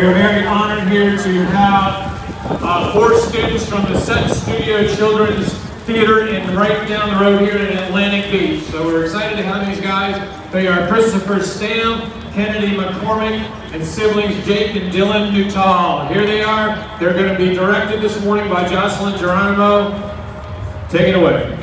We are very honored here to have uh, four students from the Set Studio Children's Theater in right down the road here in Atlantic Beach. So we're excited to have these guys. They are Christopher Stam, Kennedy McCormick, and siblings Jake and Dylan Nuttall. Here they are. They're going to be directed this morning by Jocelyn Geronimo. Take it away.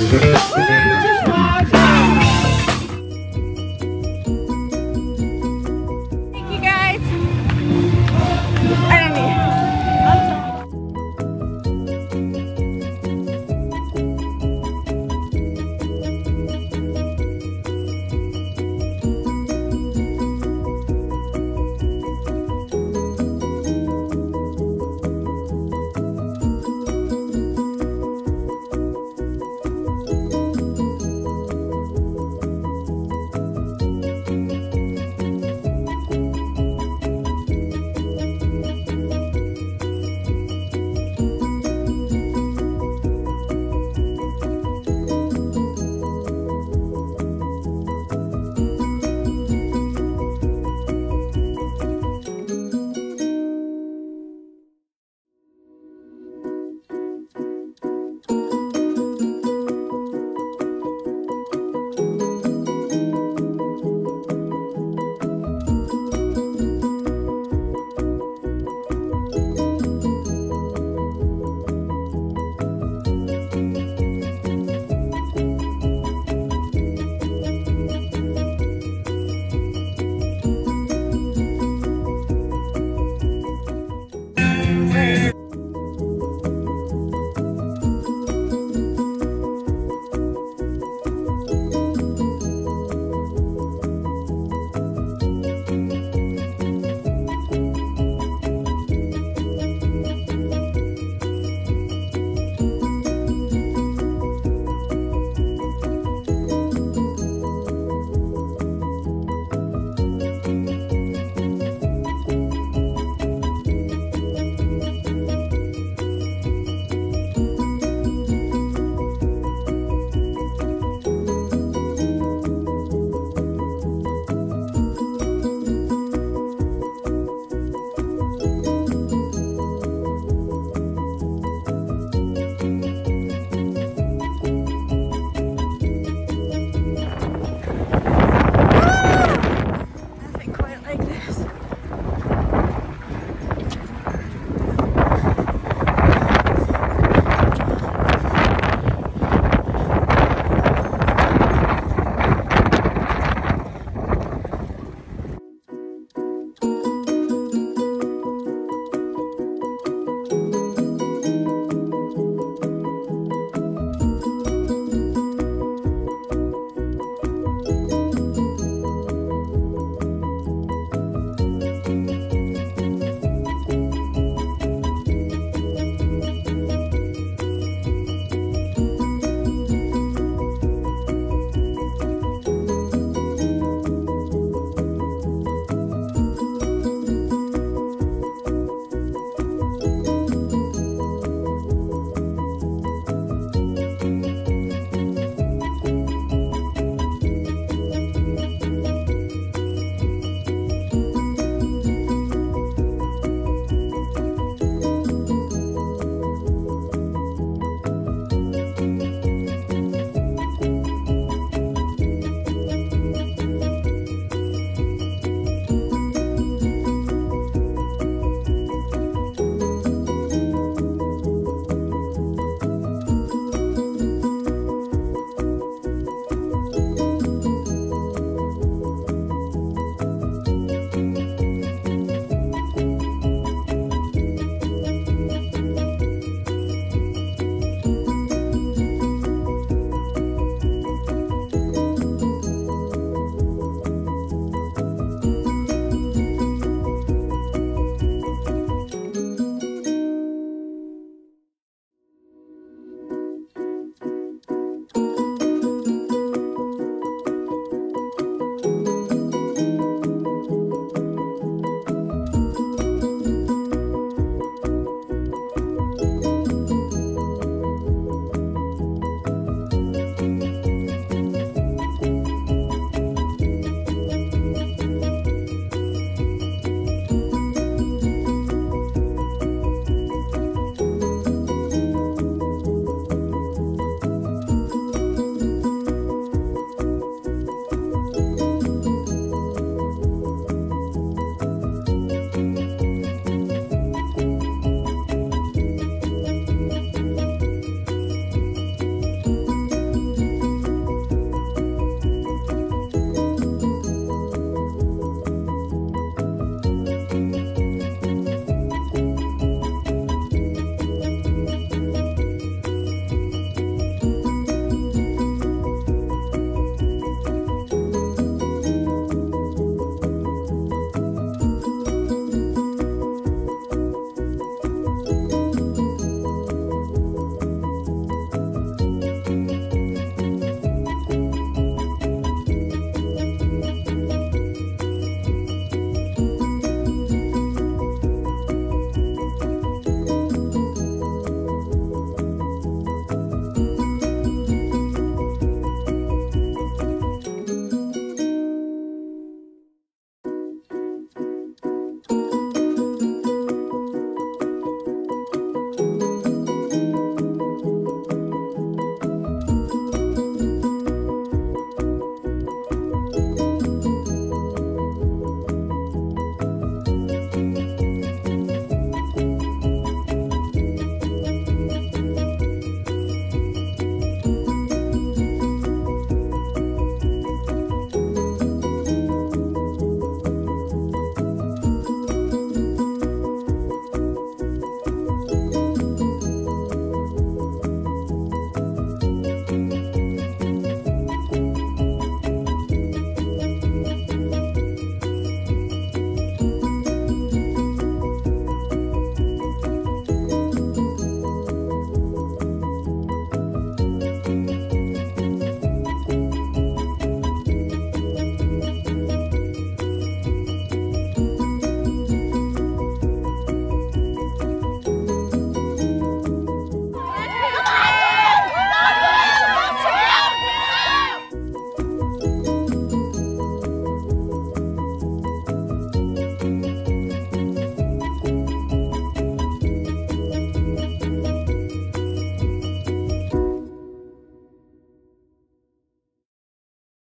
Thank you guys. Thank you. Bye.